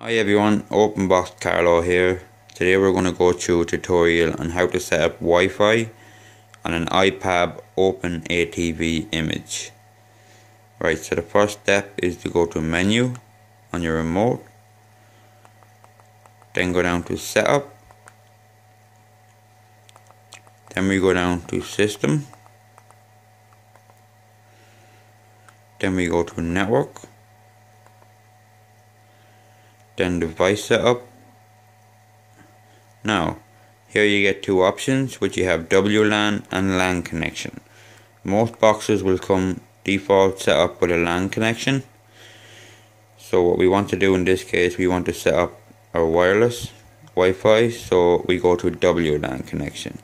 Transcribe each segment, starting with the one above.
Hi everyone, OpenBox Carlow here. Today we're going to go through a tutorial on how to set up Wi-Fi on an IPAB Open ATV image. Right, so the first step is to go to menu on your remote. Then go down to setup. Then we go down to system. Then we go to network then device setup. Now, here you get two options, which you have WLAN and LAN connection. Most boxes will come default set up with a LAN connection. So what we want to do in this case, we want to set up our wireless Wi-Fi, so we go to WLAN connection.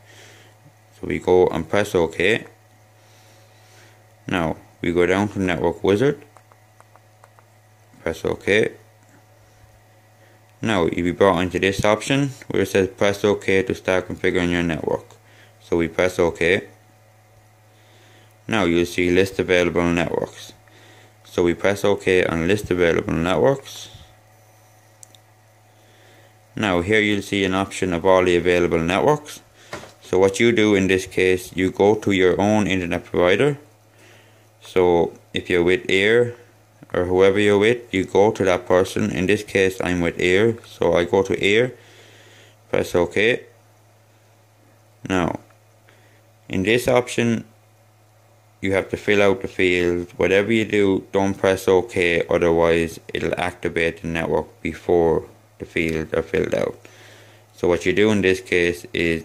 So we go and press OK. Now, we go down to Network Wizard, press OK now you'll be brought into this option where it says press OK to start configuring your network. So we press OK. Now you'll see list available networks. So we press OK on list available networks. Now here you'll see an option of all the available networks. So what you do in this case, you go to your own internet provider. So if you're with Eir, or whoever you're with, you go to that person. In this case, I'm with Eir, so I go to Eir, press OK. Now, in this option, you have to fill out the field. Whatever you do, don't press OK, otherwise it'll activate the network before the fields are filled out. So what you do in this case is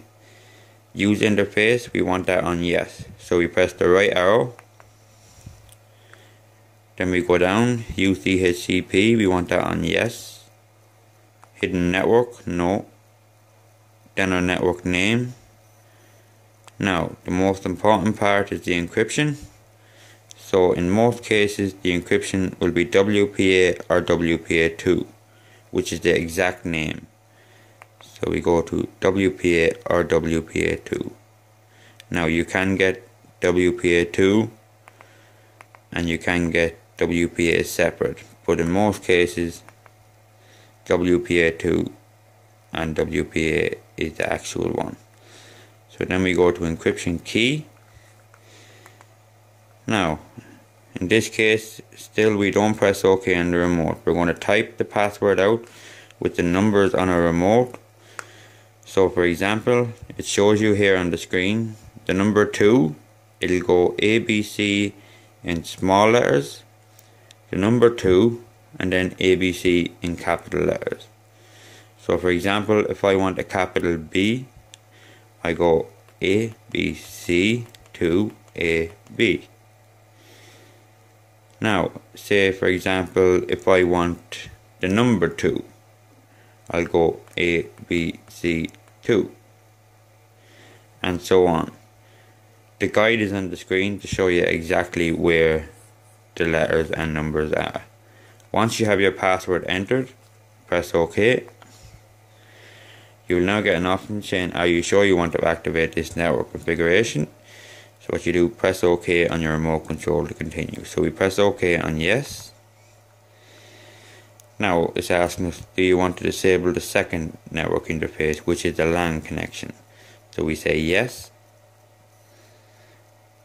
use interface, we want that on yes. So we press the right arrow then we go down, UDHCP, we want that on yes. Hidden network, no. Then our network name. Now, the most important part is the encryption. So in most cases, the encryption will be WPA or WPA2, which is the exact name. So we go to WPA or WPA2. Now you can get WPA2 and you can get WPA is separate, but in most cases WPA2 and WPA is the actual one. So then we go to encryption key. Now, in this case, still we don't press OK on the remote. We're going to type the password out with the numbers on our remote. So for example, it shows you here on the screen, the number 2, it'll go ABC in small letters the number 2 and then ABC in capital letters. So for example, if I want a capital B, I go A, B, C to A, B. Now, say for example, if I want the number 2, I'll go A, B, C, 2. And so on. The guide is on the screen to show you exactly where the letters and numbers are. Once you have your password entered, press OK. You will now get an option saying, are you sure you want to activate this network configuration? So what you do, press OK on your remote control to continue. So we press OK on yes. Now it's asking us, do you want to disable the second network interface, which is the LAN connection? So we say yes.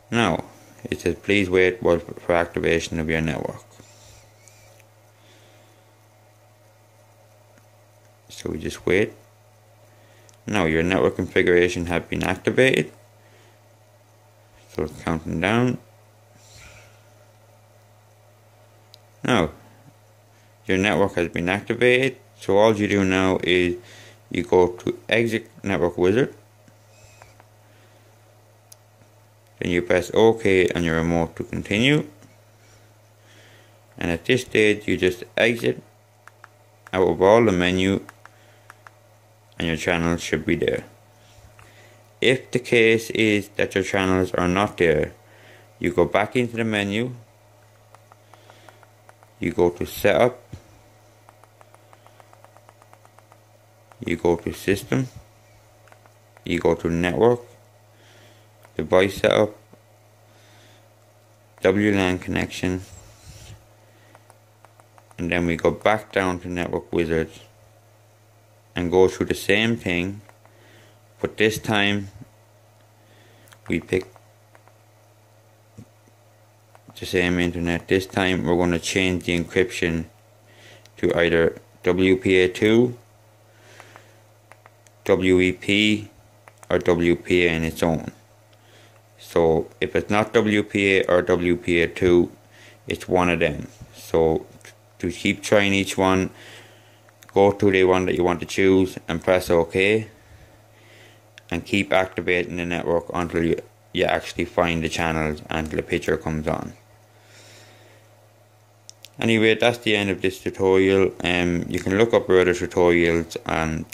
Now, it says please wait for activation of your network. So we just wait. Now your network configuration has been activated. So it's counting down. Now your network has been activated. So all you do now is you go to exit network wizard Then you press OK on your remote to continue. And at this stage you just exit out of all the menu and your channels should be there. If the case is that your channels are not there, you go back into the menu, you go to setup, you go to system, you go to network, device setup, WLAN connection, and then we go back down to network wizard and go through the same thing but this time we pick the same internet. This time we're going to change the encryption to either WPA2 WEP or WPA in its own so if it's not WPA or WPA2 it's one of them so to keep trying each one go to the one that you want to choose and press OK and keep activating the network until you, you actually find the channels and the picture comes on. Anyway, that's the end of this tutorial. Um, you can look up other tutorials on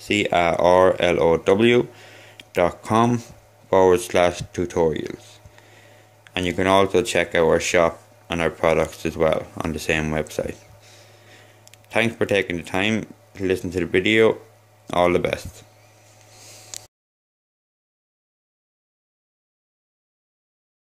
www.openboxcarlow, O-P-E-N-B-O-X, C-A-R-L-O-W dot com forward slash tutorials. And you can also check out our shop and our products as well on the same website. Thanks for taking the time to listen to the video. All the best.